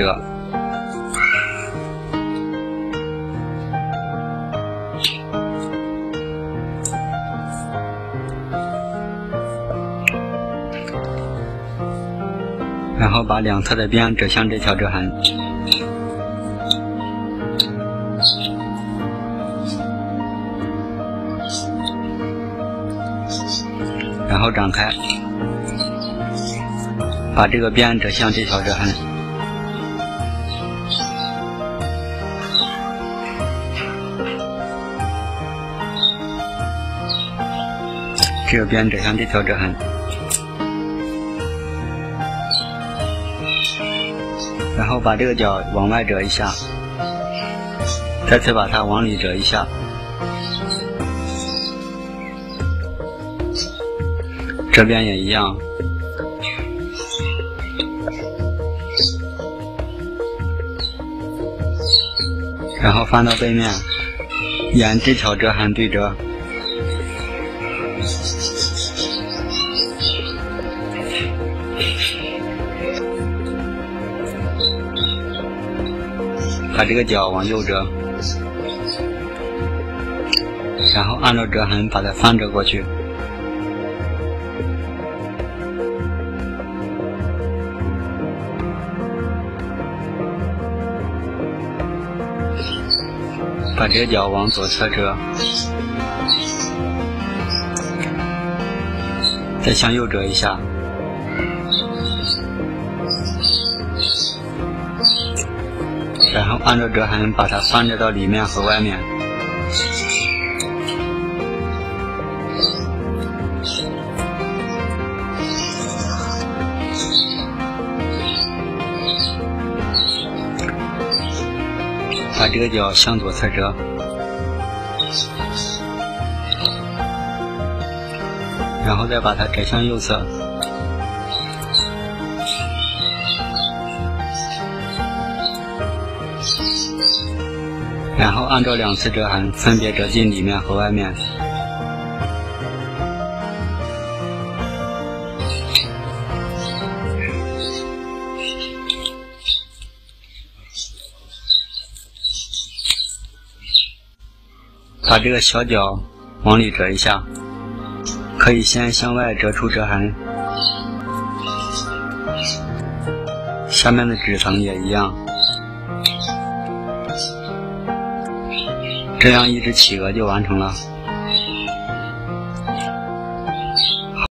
折，然后把两侧的边折向这条折痕，然后展开。把这个边折向这条折痕，这个边折向这条折痕，然后把这个角往外折一下，再次把它往里折一下，这边也一样。然后翻到背面，沿这条折痕对折，把这个角往右折，然后按照折痕把它翻折过去。把这个角往左侧折，再向右折一下，然后按照折痕把它翻折到里面和外面。把这个角向左侧折，然后再把它折向右侧，然后按照两次折痕分别折进里面和外面。把这个小角往里折一下，可以先向外折出折痕，下面的纸层也一样，这样一只企鹅就完成了。